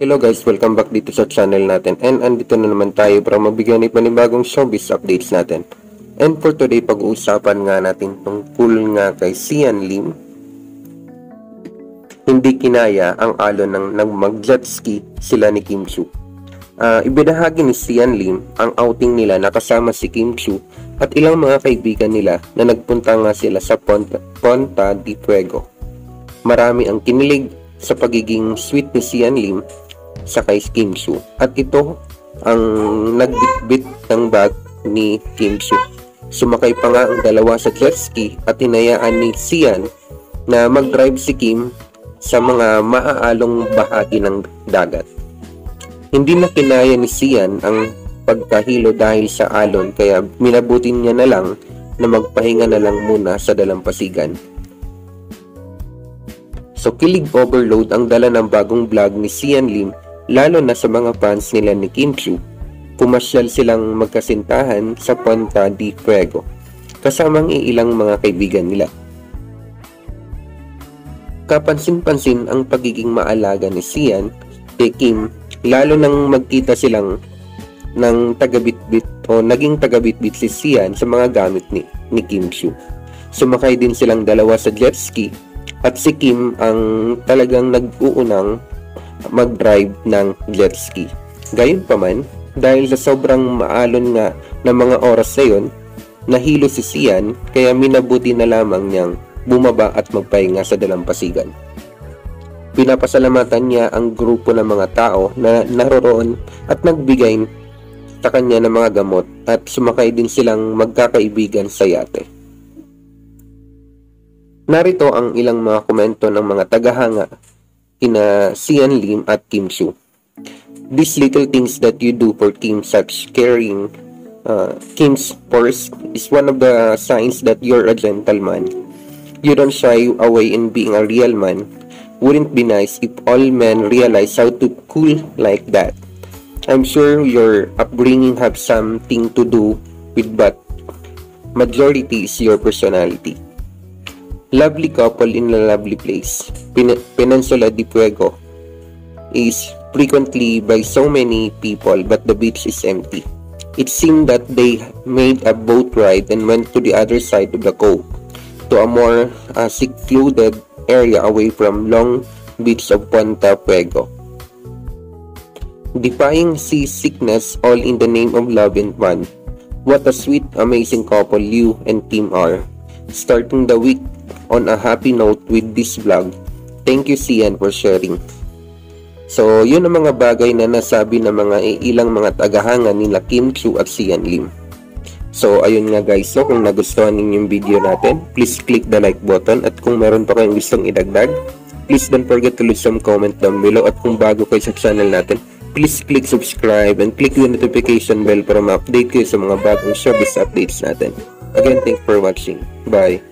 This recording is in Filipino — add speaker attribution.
Speaker 1: Hello guys, welcome back dito sa channel natin and andito na naman tayo para mabigyan ng panibagong showbiz updates natin. And for today, pag-uusapan nga natin tungkol nga kay Sian Lim. Hindi kinaya ang alon ng nagmag-jet ski sila ni Kim Chu. Uh, ibinahagi ni Sian Lim ang outing nila na kasama si Kim Chu at ilang mga kaibigan nila na nagpunta nga sila sa Ponta, Ponta di Fuego. Marami ang kinilig sa pagiging sweet ni Sian Lim sa kay Kim Su. At ito ang nagbitbit ng bag ni Kim Su. Sumakay pa nga ang dalawa sa jet ski at hinayaan ni Sian na mag-drive si Kim sa mga maaalong bahagi ng dagat. Hindi na kinaya ni Sian ang pagkahilo dahil sa alon kaya minabutin niya na lang na magpahinga na lang muna sa dalampasigan. So kilig overload ang dala ng bagong vlog ni Sian Lim lalo na sa mga fans nila ni Kim Chu. Pumasyal silang magkasintahan sa Ponta di Fuego, kasamang iilang mga kaibigan nila. Kapansin-pansin ang pagiging maalaga ni Sian kay Kim lalo nang magkita silang ng tagabitbit o naging tagabitbit si Sian sa mga gamit ni, ni Kim Chu. Sumakay din silang dalawa sa jet ski at si Kim ang talagang nag-uunang mag-drive ng jet ski. Gayunpaman, dahil sa sobrang maalon nga ng mga oras na yon, nahilo si Sian kaya minabuti na lamang niyang bumaba at magpahinga sa dalampasigan. Pinapasalamatan niya ang grupo ng mga tao na naroroon at nagbigay sa kanya ng mga gamot at sumakay din silang magkakaibigan sa yate. Narito ang ilang mga komento ng mga tagahanga kina Sian Lim at Kim Soo. These little things that you do for Kim such caring uh, Kim's purse is one of the signs that you're a gentleman. You don't shy away in being a real man. Wouldn't be nice if all men realize how to cool like that. I'm sure your upbringing have something to do with but majority is your personality. Lovely couple in a lovely place. Pin- Peninsula de Fuego is frequently by so many people but the beach is empty. It seemed that they made a boat ride and went to the other side of the cove to a more uh, secluded area away from long beach of Ponta Fuego. Defying seasickness all in the name of love and fun. What a sweet, amazing couple you and Tim are. Starting the week on a happy note with this vlog. Thank you Sian for sharing. So, yun ang mga bagay na nasabi ng mga ilang mga tagahanga nila Kim Chu at Sian Lim. So, ayun nga guys. So, kung nagustuhan ninyo yung video natin, please click the like button. At kung meron pa kayong gustong idagdag, please don't forget to leave some comment down below. At kung bago kayo sa channel natin, please click subscribe and click the notification bell para ma-update kayo sa mga bagong showbiz updates natin. Again, thanks for watching. Bye!